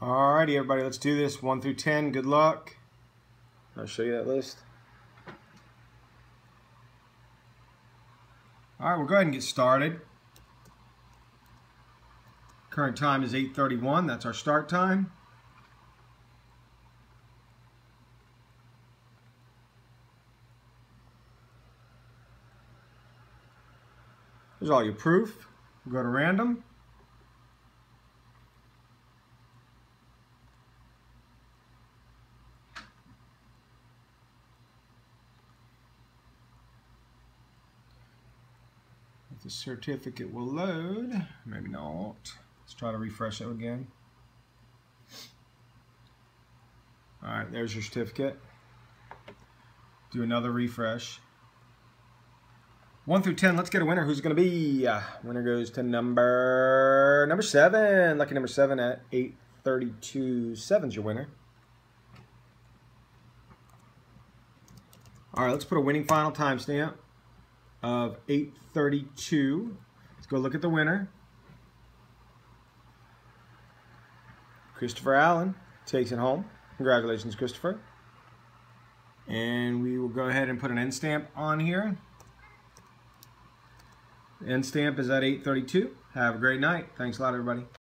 Alrighty, everybody, let's do this. 1 through 10, good luck. I'll show you that list. Alright, we'll go ahead and get started. Current time is 8.31, that's our start time. There's all your proof. We'll go to random. If the certificate will load, maybe not. Let's try to refresh it again. All right, there's your certificate. Do another refresh. 1 through 10, let's get a winner. Who's going to be? Winner goes to number number 7. Lucky number 7 at 832. 7's your winner. All right, let's put a winning final timestamp of 832. Let's go look at the winner. Christopher Allen takes it home. Congratulations, Christopher. And we will go ahead and put an end stamp on here. End stamp is at 832. Have a great night. Thanks a lot, everybody.